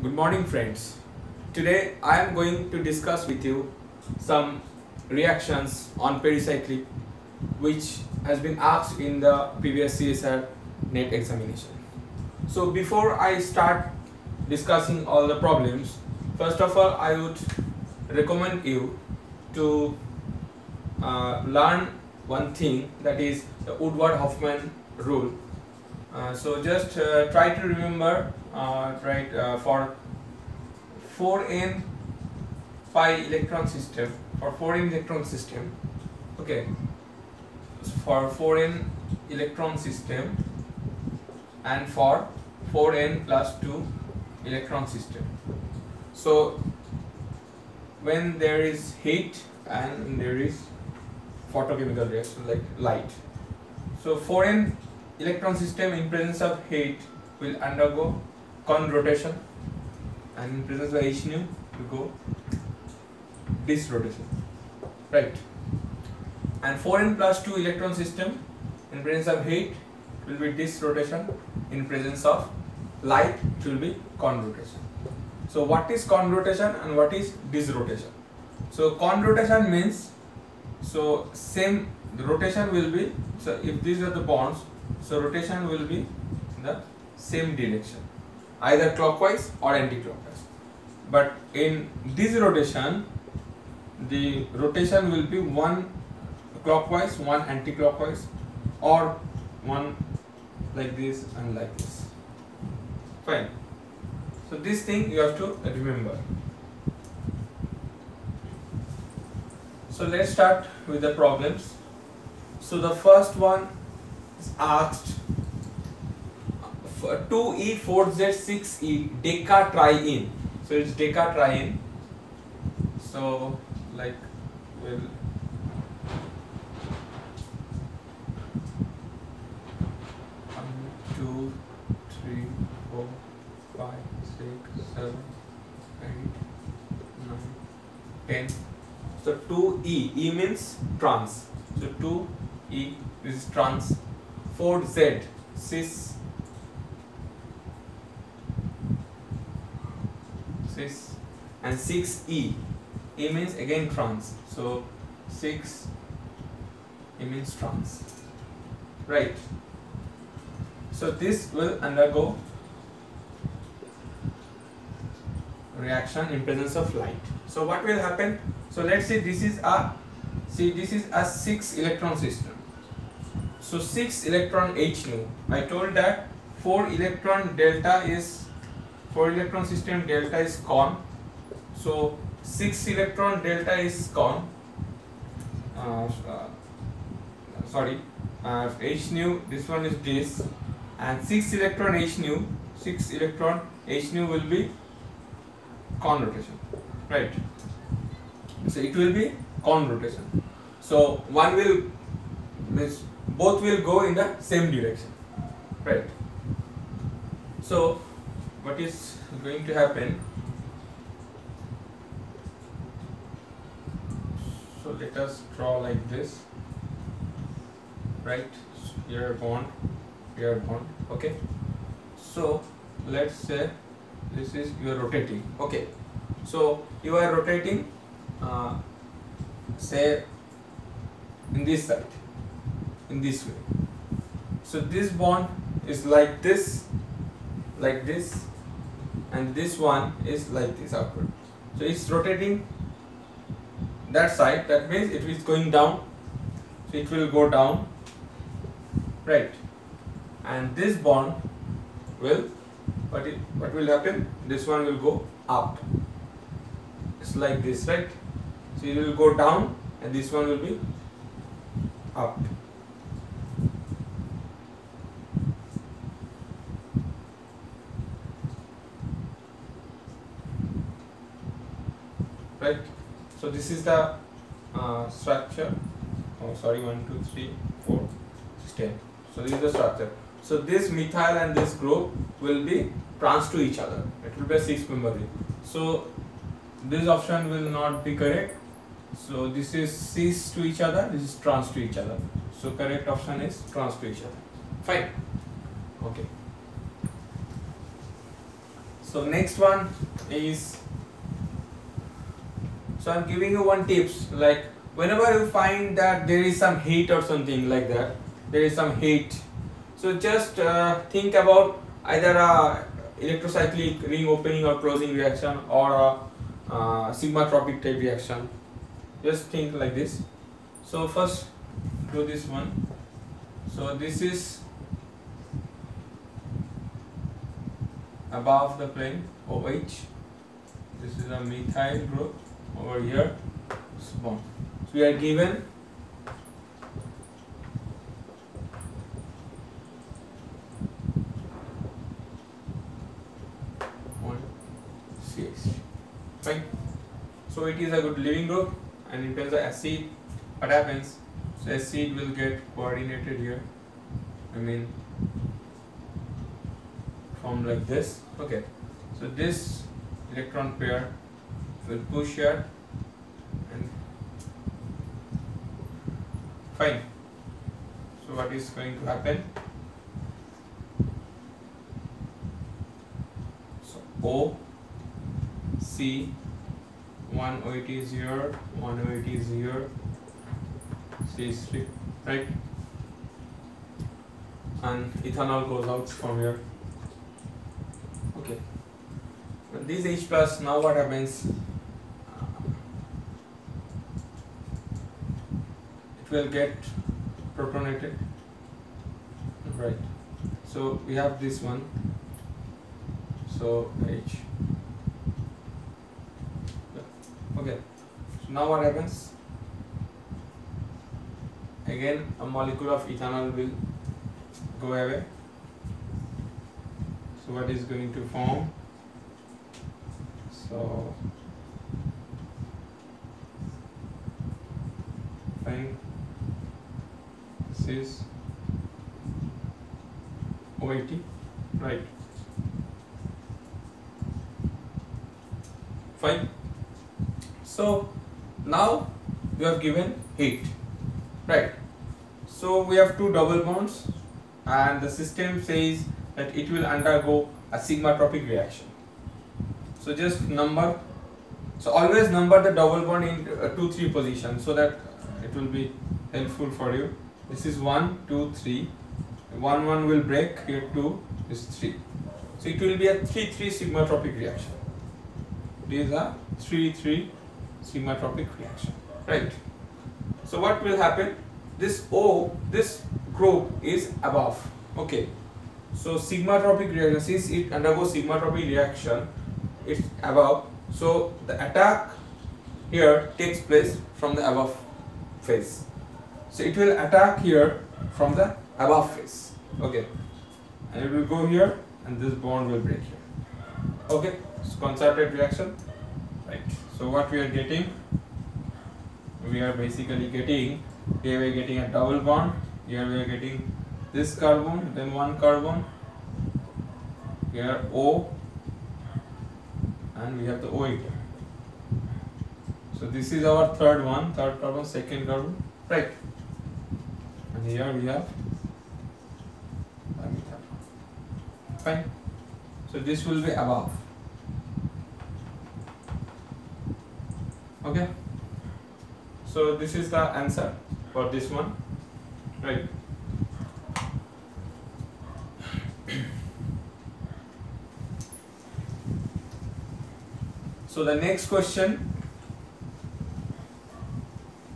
Good morning friends. Today I am going to discuss with you some reactions on pericyclic which has been asked in the previous CSIR NET examination. So before I start discussing all the problems, first of all I would recommend you to uh, learn one thing that is the Woodward-Hoffmann rule. Uh, so just uh, try to remember uh, right for 4n pi electron system for 4n electron system okay. For 4n electron system and for 4n plus 2 electron system. So when there is heat and there is photochemical reaction like light. So 4n electron system in presence of heat will undergo con rotation and in presence of H nu will go dis rotation. Right. And 4n plus 2 electron system in presence of heat will be dis rotation in presence of light it will be con rotation. So what is con rotation and what is dis rotation? So con rotation means so same rotation will be so if these are the bonds so rotation will be in the same direction either clockwise or anti-clockwise. But in this rotation the rotation will be one clockwise one anti-clockwise or one like this and like this. Fine. So this thing you have to remember. So let's start with the problems. So the first one asked 2E4Z6E deca triene so it's deca triene so like we'll one, two, three, four, five, six, seven, eight, nine, ten. So 2E, E means trans. So 2E, is trans. 4Z, cis. Cis. And 6E, E means again trans. So 6, E means trans. Right. So this will undergo reaction in presence of light. So what will happen? So let's say this is a see this is a 6 electron system. So 6 electron H nu. I told that 4 electron delta is 4 electron system delta is con. So 6 electron delta is con. Uh, uh, sorry, uh, H nu. This one is this, and 6 electron H nu. 6 electron H nu will be con rotation, right? So it will be con rotation. So one will means both will go in the same direction, right? So what is going to happen? So let us draw like this, right? Here bond, here bond, okay? So let's say this is you are rotating, okay? So you are rotating, uh, say in this side, in this way. So this bond is like this, like this, and this one is like this outward. So it's rotating that side. That means it is going down. So it will go down, right? And this bond will what it, what will happen? This one will go up. It's like this, right? So it will go down, and this one will be up. right so this is the uh, structure. Oh sorry one two three four six ten. So this is the structure. So this methyl and this group will be trans to each other. It will be a six member so this option will not be correct. So this is cis to each other this is trans to each other. So correct option is trans to each other. Fine. Okay. So next one is so i'm giving you one tips. Like whenever you find that there is some heat or something like that there is some heat so just uh, think about either a electrocyclic ring opening or closing reaction or a uh, type reaction. Just think like this. So first do this one. So this is above the plane OH this is a methyl group over here. Bond so we are given fine. So it is a good leaving group and in terms of acid what happens? So acid will get coordinated here. I mean form like this. Okay. So this electron pair will push here and fine. So what is going to happen? So O C one OEt is here one OEt is here. C three right? And ethanol goes out from here. Okay. This H plus now what happens it will get protonated. Right. So we have this one. So H. Okay. So now what happens? Again a molecule of ethanol will go away. So what is going to form? So fine is OEt right. Fine. So now we have given heat right. So we have two double bonds and the system says that it will undergo a sigmatropic reaction. So just number so always number the double bond in uh, 2 3 position so that it will be helpful for you this is 1 2 3 1 1 will break here 2 is 3 so it will be a 3 3 sigmatropic reaction. These are 3 3 sigmatropic reaction right? So what will happen? This O this group is above okay? So sigmatropic reaction since it undergoes sigmatropic reaction it's above. So the attack here takes place from the above phase so it will attack here from the above face. okay. And it will go here and this bond will break here. Okay. It's concerted reaction. Right. So what we are getting? We are basically getting here we are getting a double bond. Here we are getting this carbon then one carbon. Here O. And we have the OH so this is our third one third carbon second carbon. Right here we have. Fine. So this will be above. Okay. So this is the answer for this one right? So the next question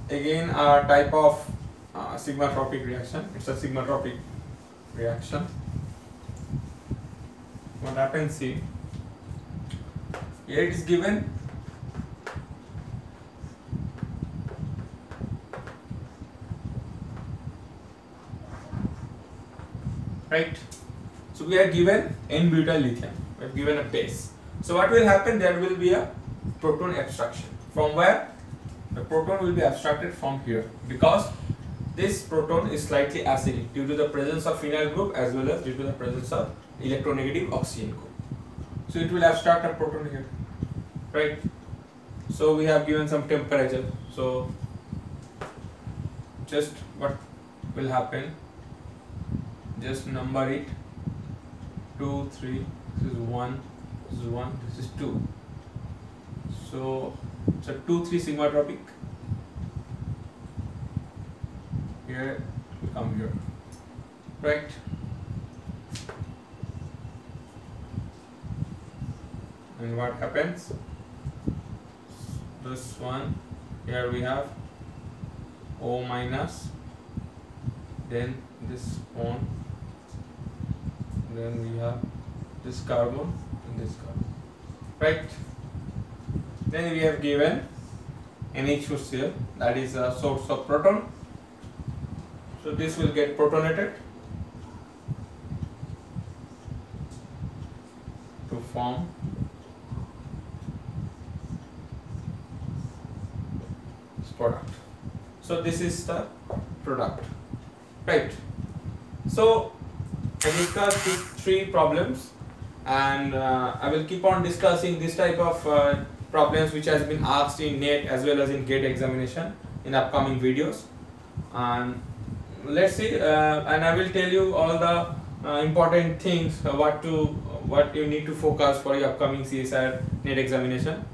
again a type of uh, sigmatropic reaction. It's a sigmatropic reaction. What happens see? Here it is given. Right? So we are given n butyl lithium. We are given a base. So what will happen? There will be a proton abstraction. From where? The proton will be abstracted from here. Because this proton is slightly acidic due to the presence of phenyl group as well as due to the presence of electronegative oxygen group. So it will abstract a proton here right? So we have given some temperature. So just what will happen? Just number it. 2 3 this is 1 this is 1 this is 2 so it's a 2 3 sigma tropic here come here. Right? And what happens? This one here we have O minus then this one then we have this carbon and this carbon. Right? Then we have given NH cell that is a source of proton so this will get protonated to form this product. So this is the product right? So I discussed these three problems and uh, I will keep on discussing this type of uh, problems which has been asked in NET as well as in GATE examination in upcoming videos. And let's see uh, and I will tell you all the uh, important things uh, what to what you need to focus for your upcoming CSIR NET examination.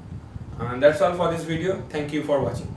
And that's all for this video. Thank you for watching